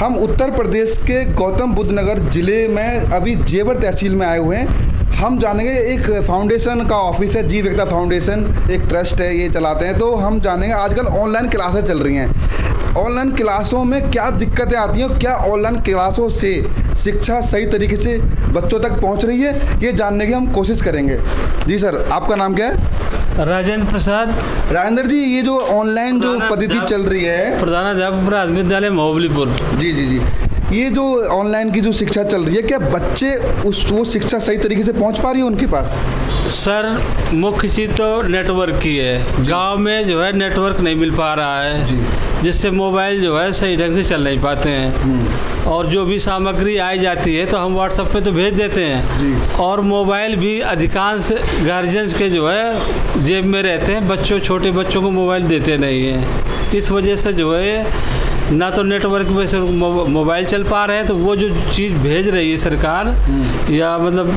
हम उत्तर प्रदेश के गौतम बुद्ध नगर ज़िले में अभी जेवर तहसील में आए हुए हैं। हम जानेंगे एक फाउंडेशन का ऑफ़िस है, जीव एकता फाउंडेशन एक ट्रस्ट है, ये चलाते हैं। तो हम जानेंगे आजकल ऑनलाइन क्लासेस चल रही हैं। ऑनलाइन क्लासों में क्या दिक्कतें आती हैं क्या ऑनलाइन क्लासों से शिक्षा सही तरीके से बच्चों तक पहुँच रही है, ये जानने की हम कोशिश करेंगे। जी सर, आपका नाम क्या है? राजेंद्र प्रसाद। राजेंद्र जी ये जो ऑनलाइन जो पद्धति चल रही है। प्रधानाध्यापक प्राथमिक विद्यालय मोहबलीपुर। जी जी जी। ये जो ऑनलाइन की जो शिक्षा चल रही है क्या बच्चे उस वो शिक्षा सही तरीके से पहुँच पा रही है उनके पास? सर मुख्य चीज़ तो नेटवर्क की है। गाँव में जो है नेटवर्क नहीं मिल पा रहा है जी। जिससे मोबाइल जो है सही ढंग से चल नहीं पाते हैं। और जो भी सामग्री आई जाती है तो हम व्हाट्सएप पे तो भेज देते हैं। और मोबाइल भी अधिकांश गार्जियंस के जो है जेब में रहते हैं। बच्चों छोटे बच्चों को मोबाइल देते नहीं हैं। इस वजह से जो है ना तो नेटवर्क में से मोबाइल चल पा रहे हैं तो वो जो चीज़ भेज रही है सरकार या मतलब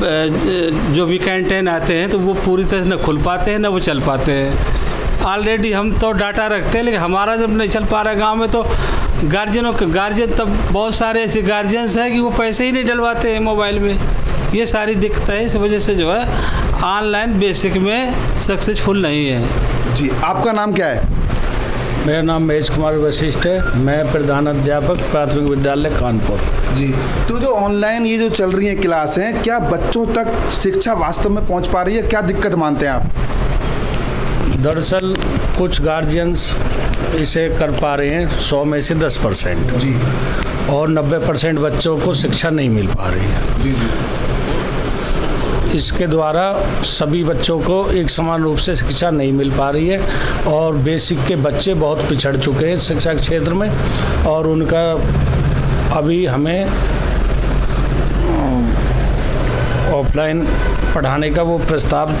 जो भी कैंटेन आते हैं तो वो पूरी तरह से ना खुल पाते हैं ना वो चल पाते हैं। ऑलरेडी हम तो डाटा रखते हैं लेकिन हमारा जब नहीं चल पा रहा गाँव में तो गार्जियनों के गार्जियन तब बहुत सारे ऐसे गार्जियंस हैं कि वो पैसे ही नहीं डलवाते हैं मोबाइल में। ये सारी दिक्कत है इस वजह से जो है ऑनलाइन बेसिक में सक्सेसफुल नहीं है। जी आपका नाम क्या है? मेरा नाम महेश कुमार वशिष्ठ है। मैं प्रधान अध्यापक प्राथमिक विद्यालय कानपुर। जी तो जो ऑनलाइन ये जो चल रही है क्लास हैं क्या बच्चों तक शिक्षा वास्तव में पहुँच पा रही है? क्या दिक्कत मानते हैं आप? दरअसल कुछ गार्जियंस इसे कर पा रहे हैं सौ में से दस परसेंट। जी। और नब्बे परसेंट बच्चों को शिक्षा नहीं मिल पा रही है। जी जी। इसके द्वारा सभी बच्चों को एक समान रूप से शिक्षा नहीं मिल पा रही है और बेसिक के बच्चे बहुत पिछड़ चुके हैं शिक्षा क्षेत्र में और उनका अभी हमें ऑफलाइन पढ़ाने का वो प्रस्ताव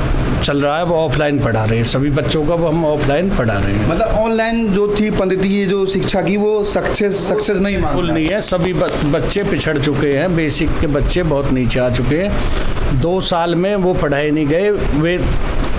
चल रहा है वो ऑफलाइन पढ़ा रहे हैं। सभी बच्चों का वो हम ऑफलाइन पढ़ा रहे हैं। मतलब ऑनलाइन जो थी पद्धति ये जो शिक्षा की वो सक्सेस सक्सेस नहीं फुल नहीं है। सभी बच्चे पिछड़ चुके हैं। बेसिक के बच्चे बहुत नीचे आ चुके हैं। दो साल में वो पढ़ाए नहीं गए। वे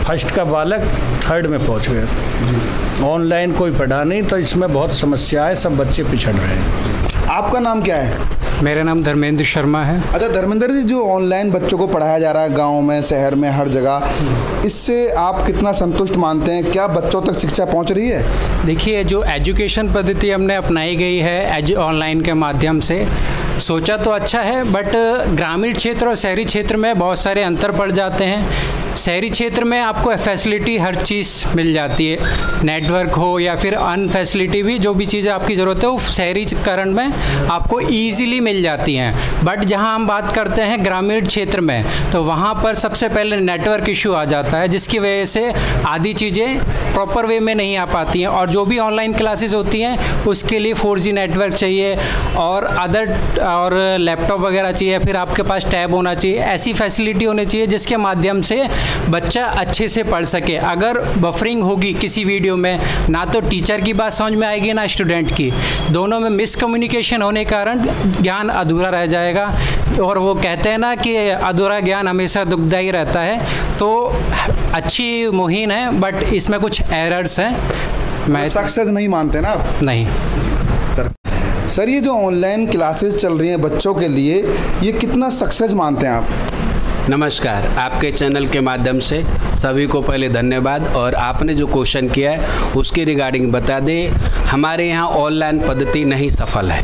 फ़र्स्ट का बालक थर्ड में पहुँच गए। ऑनलाइन कोई पढ़ा नहीं तो इसमें बहुत समस्या है। सब बच्चे पिछड़ रहे हैं। आपका नाम क्या है? मेरा नाम धर्मेंद्र शर्मा है। अच्छा धर्मेंद्र जी जो ऑनलाइन बच्चों को पढ़ाया जा रहा है गाँव में शहर में हर जगह इससे आप कितना संतुष्ट मानते हैं? क्या बच्चों तक शिक्षा पहुँच रही है? देखिए जो एजुकेशन पद्धति हमने अपनाई गई है एज ऑनलाइन के माध्यम से सोचा तो अच्छा है बट ग्रामीण क्षेत्र और शहरी क्षेत्र में बहुत सारे अंतर पड़ जाते हैं। शहरी क्षेत्र में आपको फैसिलिटी हर चीज़ मिल जाती है। नेटवर्क हो या फिर अन फैसिलिटी भी, जो भी चीज़ें आपकी ज़रूरत है, वो शहरीकरण में आपको ईजिली मिल जाती हैं। बट जहाँ हम बात करते हैं ग्रामीण क्षेत्र में तो वहाँ पर सबसे पहले नेटवर्क इशू आ जाता है, जिसकी वजह से आधी चीज़ें प्रॉपर वे में नहीं आ पाती हैं। और जो भी ऑनलाइन क्लासेस होती हैं, उसके लिए फोर नेटवर्क चाहिए और अदर और लैपटॉप वगैरह चाहिए फिर आपके पास टैब होना चाहिए ऐसी फैसिलिटी होनी चाहिए जिसके माध्यम से बच्चा अच्छे से पढ़ सके। अगर बफरिंग होगी किसी वीडियो में ना तो टीचर की बात समझ में आएगी ना स्टूडेंट की। दोनों में मिसकम्युनिकेशन होने के कारण ज्ञान अधूरा रह जाएगा और वो कहते हैं ना कि अधूरा ज्ञान हमेशा दुखदायी रहता है। तो अच्छी मुहिम है बट इसमें कुछ एरर्स हैं। मैं सक्सेस नहीं मानते ना आप? नहीं। सर ये जो ऑनलाइन क्लासेस चल रही हैं बच्चों के लिए, ये कितना सक्सेस मानते हैं आप? नमस्कार, आपके चैनल के माध्यम से सभी को पहले धन्यवाद और आपने जो क्वेश्चन किया है, उसके रिगार्डिंग बता दें हमारे यहाँ ऑनलाइन पद्धति नहीं सफल है।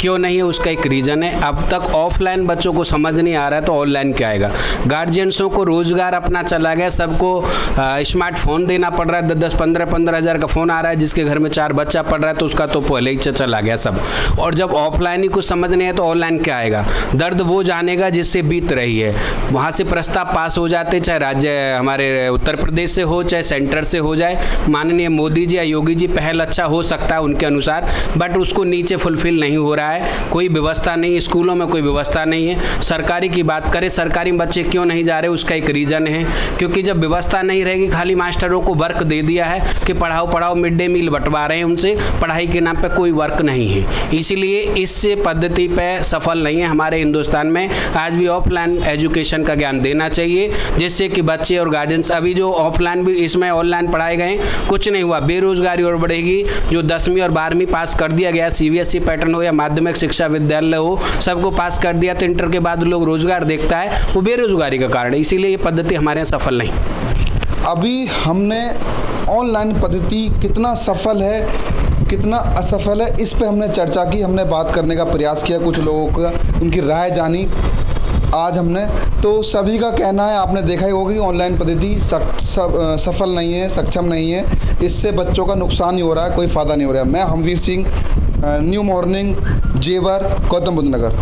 क्यों नहीं उसका एक रीज़न है। अब तक ऑफलाइन बच्चों को समझ नहीं आ रहा है तो ऑनलाइन क्या आएगा? गार्जियंसों को रोज़गार अपना चला गया। सबको स्मार्टफ़ोन देना पड़ रहा है। दस दस, पंद्रह पंद्रह हज़ार का फ़ोन आ रहा है, जिसके घर में चार बच्चा पढ़ रहा है तो उसका तो पहले ही चला गया सब। और जब ऑफलाइन ही कुछ समझ नहीं है तो ऑनलाइन क्या आएगा? दर्द वो जानेगा जिससे बीत रही है। वहाँ से प्रस्ताव पास हो जाते, चाहे राज्य, हमारे उत्तर प्रदेश से हो, चाहे सेंटर से हो जाए। माननीय मोदी जी या योगी जी, पहल अच्छा हो सकता है उनके अनुसार बट उसको नीचे फुलफिल नहीं हो रहा है। कोई व्यवस्था नहीं, स्कूलों में कोई व्यवस्था नहीं है। सरकारी की बात करें, सरकारी बच्चे क्यों नहीं जा रहे, उसका एक रीज़न है। क्योंकि जब व्यवस्था नहीं रहेगी, खाली मास्टरों को वर्क दे दिया है कि पढ़ाओ पढ़ाओ मिड डे मील बंटवा रहे हैं उनसे, पढ़ाई के नाम पे कोई वर्क नहीं है। इसीलिए इस पद्धति पर सफल नहीं है हमारे हिंदुस्तान में। आज भी ऑफलाइन एजुकेशन का ज्ञान देना चाहिए, जिससे कि बच्चे और गार्जियंस अभी जो ऑफलाइन भी इसमें ऑनलाइन पढ़ाए गए कुछ नहीं हुआ। बेरोजगारी और बढ़ेगी, जो दसवीं और बारहवीं पास कर दिया गया। सीबीएसई पैटर्न हो या माध्यमिक शिक्षा विद्यालय हो, सबको पास कर दिया तो इंटर के बाद लोग रोज़गार देखता है, वो बेरोजगारी का कारण है। इसीलिए ये पद्धति हमारे यहाँ सफल नहीं। अभी हमने ऑनलाइन पद्धति कितना सफल है, कितना असफल है, इस पे हमने चर्चा की, हमने बात करने का प्रयास किया, कुछ लोगों का, उनकी राय जानी। आज हमने तो सभी का कहना है, आपने देखा ही होगा कि ऑनलाइन पद्धति सफल नहीं है, सक्षम नहीं है। इससे बच्चों का नुकसान ही हो रहा है, कोई फ़ायदा नहीं हो रहा है। मैं हमवीर सिंह न्यू मॉर्निंग, जेवर, गौतम बुद्ध नगर।